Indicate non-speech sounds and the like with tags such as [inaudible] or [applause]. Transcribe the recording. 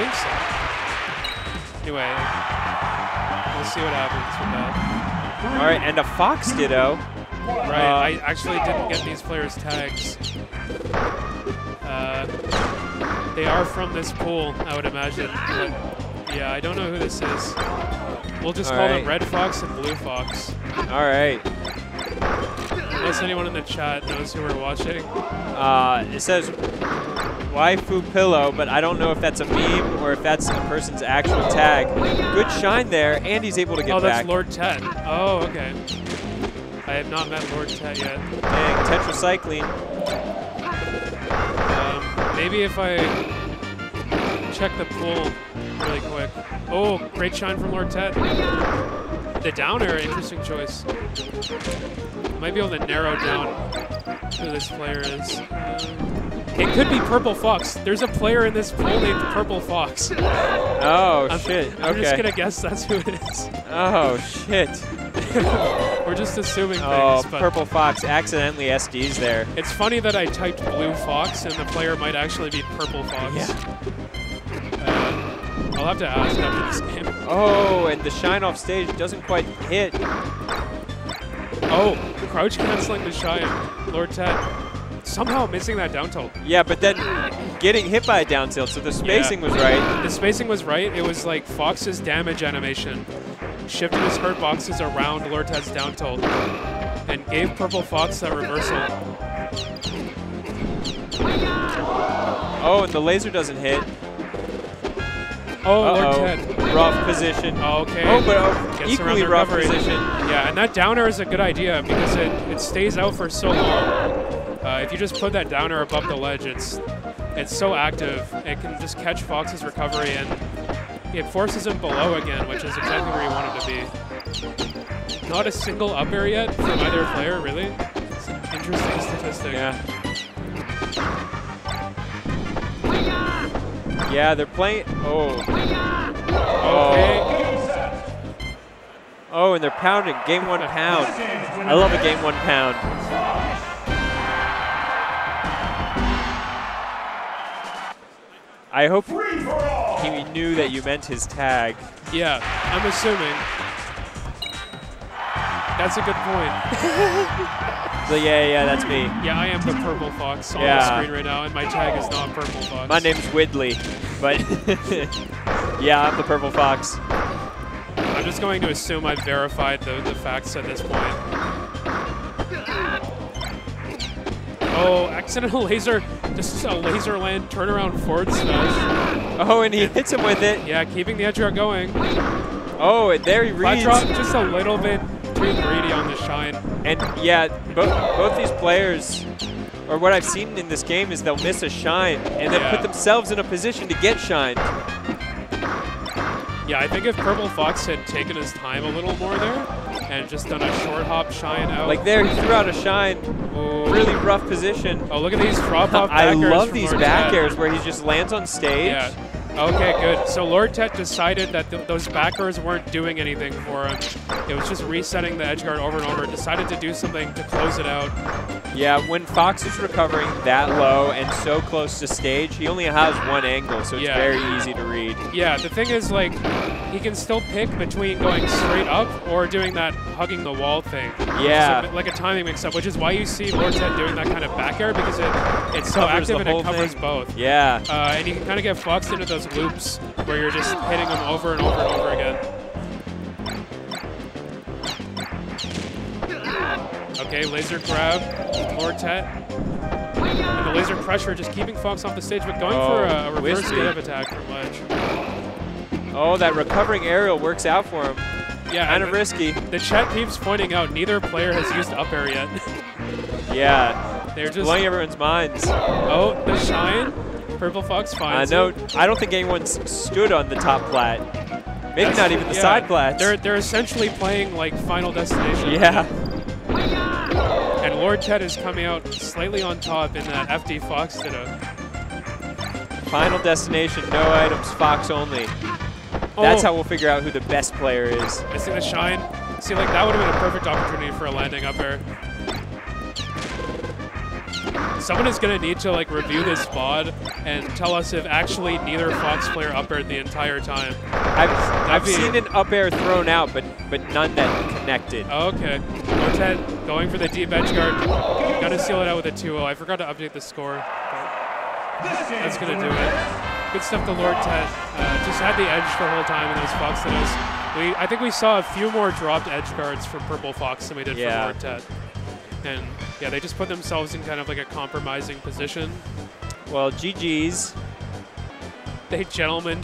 think so. Anyway, we'll see what happens with that. All right, and a Fox Ditto. Right, Uh, I actually didn't get these players' tags. Uh, they are from this pool, I would imagine. But yeah, I don't know who this is. We'll just All call right. them Red Fox and Blue Fox. All right. Unless anyone in the chat knows who we're watching. Uh, it says waifu pillow, but I don't know if that's a meme or if that's a person's actual tag. Good shine there, and he's able to get back. oh, that's back. Lord Tet. Oh, okay. I have not met Lord Tet yet. Dang, tetracycline. Um, maybe if I check the pool really quick. Oh, great shine from Lord Tet. The down air, interesting choice. Might be able to narrow down who this player is. Um, it could be Purple Fox. There's a player in this pool named Purple Fox. Oh, I'm, shit. I'm okay. just gonna guess that's who it is. Oh, shit. [laughs] We're just assuming Oh, things, but Purple Fox accidentally SDs there. it's funny that I typed Blue Fox and the player might actually be Purple Fox. Yeah. Uh, I'll have to ask after this game. Oh, and the shine off stage doesn't quite hit. Oh, crouch canceling the shine. Lord Tet. Somehow missing that down tilt. Yeah, but then getting hit by a down tilt, so the spacing was right. The spacing was right. It was like Fox's damage animation. Shifted his hurt boxes around Lord Tet's down tilt and gave Purple Fox that reversal. Oh, and the laser doesn't hit. Oh, Uh-oh. Tet. Rough position. Oh, okay. Oh, but oh, equally rough recovery. position. Yeah, and that down air is a good idea because it, it stays out for so long. Uh, if you just put that down air above the ledge, it's it's so active. It can just catch Fox's recovery and it forces him below again, which is exactly where you want him to be. Not a single up air yet from either player, really. It's an interesting statistic. Yeah. Yeah, they're playing. Oh. Okay. Oh, and they're pounding. Game one pound. I love a game one pound. I hope he knew that you meant his tag. Yeah, I'm assuming. That's a good point. [laughs] Yeah, yeah, that's me. Yeah, I am the purple fox on the screen right now, and my tag is not purple fox. My name's Widley, but [laughs] yeah, I'm the purple fox. I'm just going to assume I've verified the, the facts at this point. Oh, accidental [laughs] laser, just a laser land turnaround forward smash. Oh, and he hits him with it. Yeah, keeping the edge guard going. Oh, and there he Flat reads. drop just a little bit too greedy shine. And yeah, both both these players, or what I've seen in this game is they'll miss a shine and then Yeah. put themselves in a position to get shined. Yeah, I think if Purple Fox had taken his time a little more there and just done a short hop shine out. Like there, he threw out a shine, oh, really rough position. Oh, look at these drop off [laughs] back I love these back airs where he just lands on stage. Yeah. Okay, good. So Lord Tet decided that th those back airs weren't doing anything for him. It was just resetting the edge guard over and over. Decided to do something to close it out. Yeah, when Fox is recovering that low and so close to stage, he only has one angle, so it's Yeah. very easy to read. Yeah, the thing is, like, he can still pick between going straight up or doing that hugging the wall thing. Yeah. a- like a timing mix-up, which is why you see Mortet doing that kind of back air because it it's so Covers active and it covers thing. both. Yeah. Uh, and you can kind of get fluxed into those loops where you're just hitting them over and over and over again. Okay, laser grab, Mortet. And the laser pressure just keeping Fox off the stage, but going for a, a Oh, reverse Whiskey. get up attack from Ledge. Oh, that recovering aerial works out for him. Yeah, Kind and of risky. The chat keeps pointing out neither player has used up air yet. [laughs] Yeah. They're just Blowing everyone's minds. oh the shine. Purple Fox I finds know. I don't think anyone's stood on the top plat. Maybe That's- not even the yeah, side plats. They're they're essentially playing like Final Destination. yeah. And Lord Tet is coming out slightly on top in that FD Fox ditto. Final destination, no items, Fox only. That's Oh. how we'll figure out who the best player is. It's see the shine. See, like that would have been a perfect opportunity for a landing up air. someone is going to need to like review this VOD and tell us if actually neither Fox player up aired the entire time. I've, I've seen an up air thrown out, but but none that connected. Okay. Lord Tet going for the deep edge guard. Got to seal it out with a 2-0. I forgot to update the score. That's gonna do it. Good stuff to Lord Tet. Uh, just had the edge the whole time in those Fox. We, I think we saw a few more dropped edge guards from Purple Fox than we did Yeah. from Lord Tet. And yeah, they just put themselves in kind of like a compromising position. Well, GG's. They gentlemen